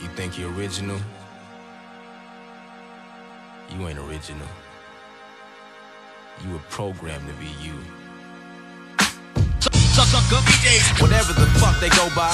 You think you're original? You ain't original. You were programmed to be you. Whatever the fuck they go by,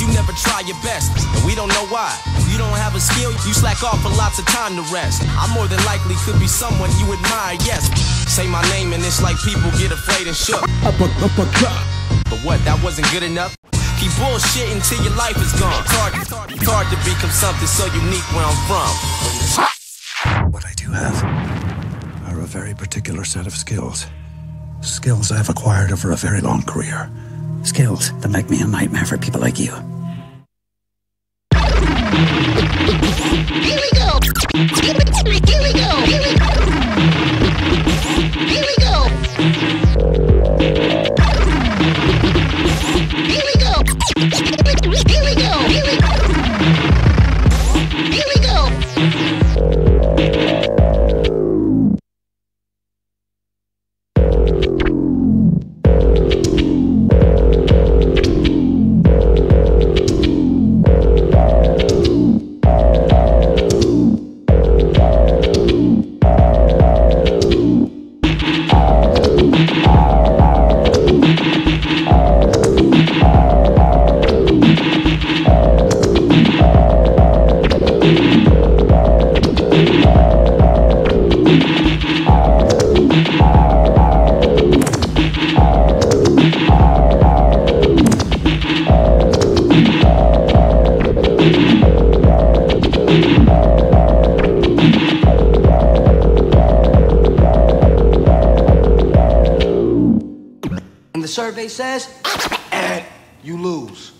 you never try your best, and we don't know why. You don't have a skill, you slack off for lots of time to rest. I more than likely could be someone you admire, yes. Say my name and it's like people get afraid and shook. But what, that wasn't good enough? Keep bullshitting till your life is gone. It's hard, it's hard, it's hard to become something so unique where I'm from. What I do have are a very particular set of skills. Skills I've acquired over a very long career. Skills that make me a nightmare for people like you. Survey says, ah, and you lose.